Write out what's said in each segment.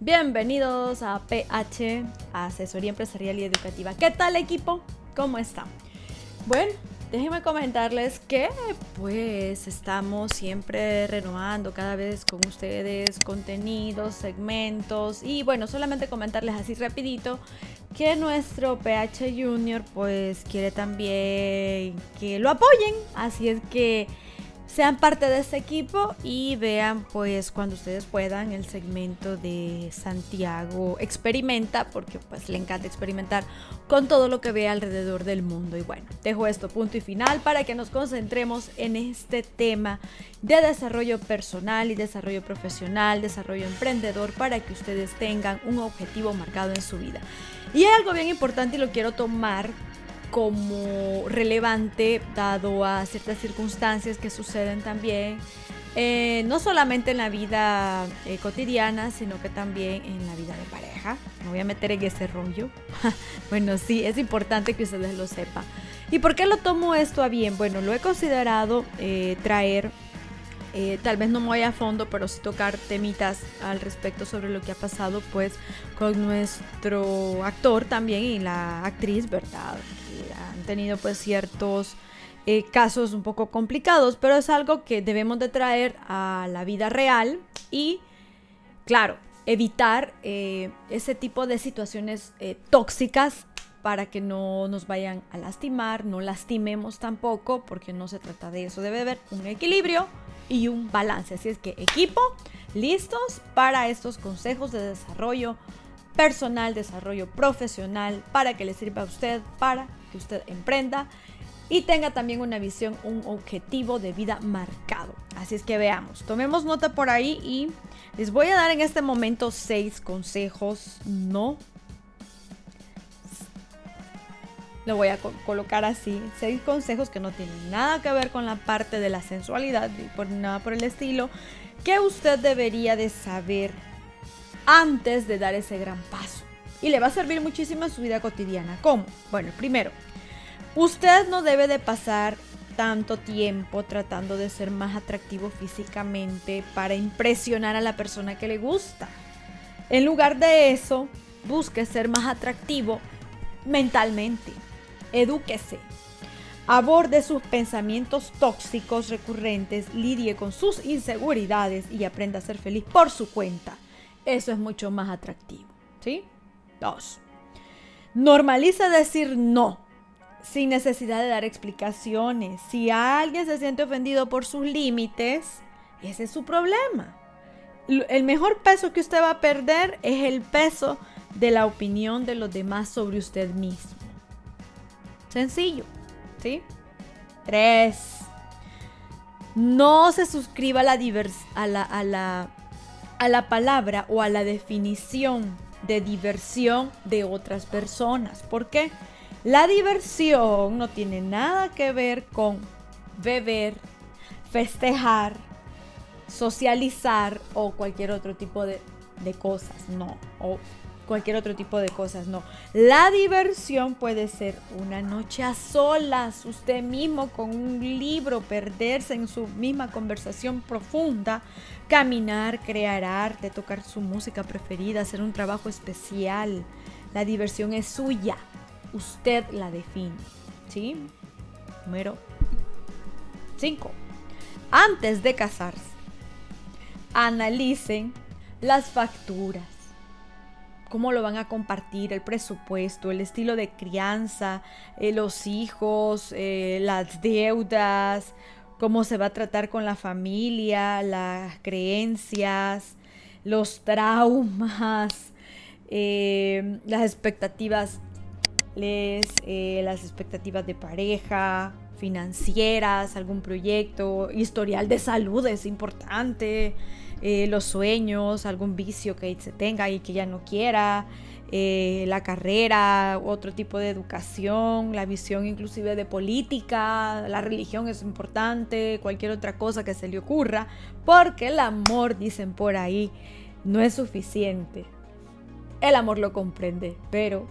Bienvenidos a PH, Asesoría Empresarial y Educativa. ¿Qué tal equipo? ¿Cómo están? Bueno, déjenme comentarles que pues estamos siempre renovando cada vez con ustedes contenidos, segmentos y bueno, solamente comentarles así rapidito que nuestro PH Junior pues quiere también que lo apoyen, así es que sean parte de este equipo y vean pues cuando ustedes puedan el segmento de Santiago experimenta porque pues le encanta experimentar con todo lo que ve alrededor del mundo. Y bueno dejo esto punto y final para que nos concentremos en este tema de desarrollo personal y desarrollo profesional desarrollo emprendedor para que ustedes tengan un objetivo marcado en su vida. Y hay algo bien importante y lo quiero tomar como relevante dado a ciertas circunstancias que suceden también, eh, no solamente en la vida eh, cotidiana, sino que también en la vida de pareja. Me voy a meter en ese rollo. bueno, sí, es importante que ustedes lo sepan. ¿Y por qué lo tomo esto a bien? Bueno, lo he considerado eh, traer tal vez no voy a fondo, pero sí tocar temitas al respecto sobre lo que ha pasado pues con nuestro actor también y la actriz, ¿verdad? han tenido pues ciertos eh, casos un poco complicados, pero es algo que debemos de traer a la vida real y, claro, evitar eh, ese tipo de situaciones eh, tóxicas para que no nos vayan a lastimar, no lastimemos tampoco, porque no se trata de eso, debe haber un equilibrio y un balance. Así es que equipo, listos para estos consejos de desarrollo personal, desarrollo profesional, para que le sirva a usted, para que usted emprenda y tenga también una visión, un objetivo de vida marcado. Así es que veamos, tomemos nota por ahí y les voy a dar en este momento seis consejos, no. Lo voy a colocar así, seis consejos que no tienen nada que ver con la parte de la sensualidad ni por nada por el estilo, que usted debería de saber antes de dar ese gran paso. Y le va a servir muchísimo en su vida cotidiana. ¿Cómo? Bueno, primero, usted no debe de pasar tanto tiempo tratando de ser más atractivo físicamente para impresionar a la persona que le gusta. En lugar de eso, busque ser más atractivo mentalmente. Edúquese. Aborde sus pensamientos tóxicos recurrentes, lidie con sus inseguridades y aprenda a ser feliz por su cuenta eso es mucho más atractivo. ¿Sí? Dos. Normaliza decir no sin necesidad de dar explicaciones. Si alguien se siente ofendido por sus límites, ese es su problema. El mejor peso que usted va a perder es el peso de la opinión de los demás sobre usted mismo. Sencillo, ¿sí? Tres. No se suscriba a la, a la, a la a la palabra o a la definición de diversión de otras personas. ¿Por qué? La diversión no tiene nada que ver con beber, festejar, socializar o cualquier otro tipo de, de cosas. No. O cualquier otro tipo de cosas, no. La diversión puede ser una noche a solas, usted mismo con un libro, perderse en su misma conversación profunda, caminar, crear arte, tocar su música preferida, hacer un trabajo especial. La diversión es suya, usted la define, ¿sí? Número 5. Antes de casarse, analicen las facturas cómo lo van a compartir, el presupuesto, el estilo de crianza, eh, los hijos, eh, las deudas, cómo se va a tratar con la familia, las creencias, los traumas, eh, las expectativas, las expectativas de pareja, financieras, algún proyecto, historial de salud es importante. Eh, los sueños, algún vicio que se tenga y que ya no quiera, eh, la carrera, otro tipo de educación, la visión inclusive de política, la religión es importante, cualquier otra cosa que se le ocurra, porque el amor, dicen por ahí, no es suficiente. El amor lo comprende, pero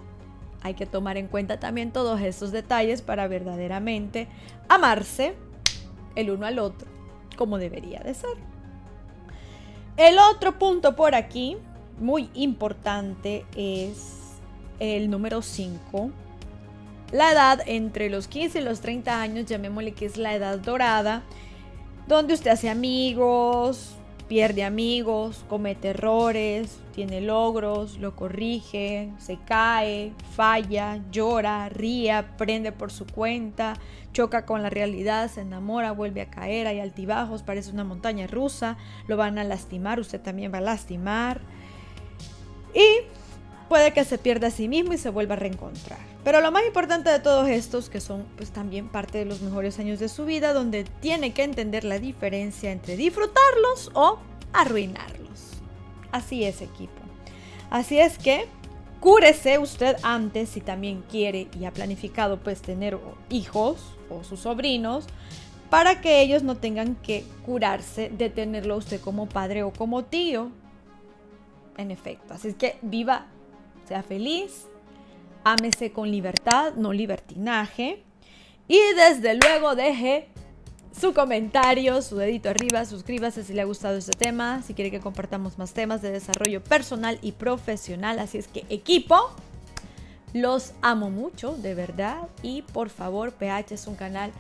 hay que tomar en cuenta también todos esos detalles para verdaderamente amarse el uno al otro como debería de ser. El otro punto por aquí muy importante es el número 5. La edad entre los 15 y los 30 años, llamémosle que es la edad dorada, donde usted hace amigos, pierde amigos, comete errores, tiene logros, lo corrige, se cae, falla, llora, ríe, aprende por su cuenta, choca con la realidad, se enamora, vuelve a caer, hay altibajos, parece una montaña rusa, lo van a lastimar, usted también va a lastimar. Y puede que se pierda a sí mismo y se vuelva a reencontrar. Pero lo más importante de todos estos, que son pues también parte de los mejores años de su vida, donde tiene que entender la diferencia entre disfrutarlos o arruinarlos. Así es, equipo. Así es que cúrese usted antes si también quiere y ha planificado pues tener hijos o sus sobrinos para que ellos no tengan que curarse de tenerlo usted como padre o como tío. En efecto, así es que viva, sea feliz, ámese con libertad, no libertinaje. Y desde luego deje su comentario, su dedito arriba, suscríbase si le ha gustado este tema, si quiere que compartamos más temas de desarrollo personal y profesional. Así es que equipo, los amo mucho, de verdad. Y por favor, PH es un canal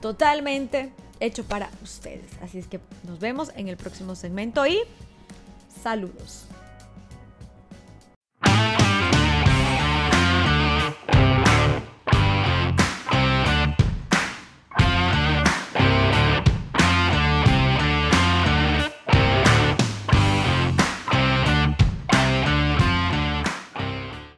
totalmente hecho para ustedes. Así es que nos vemos en el próximo segmento y saludos.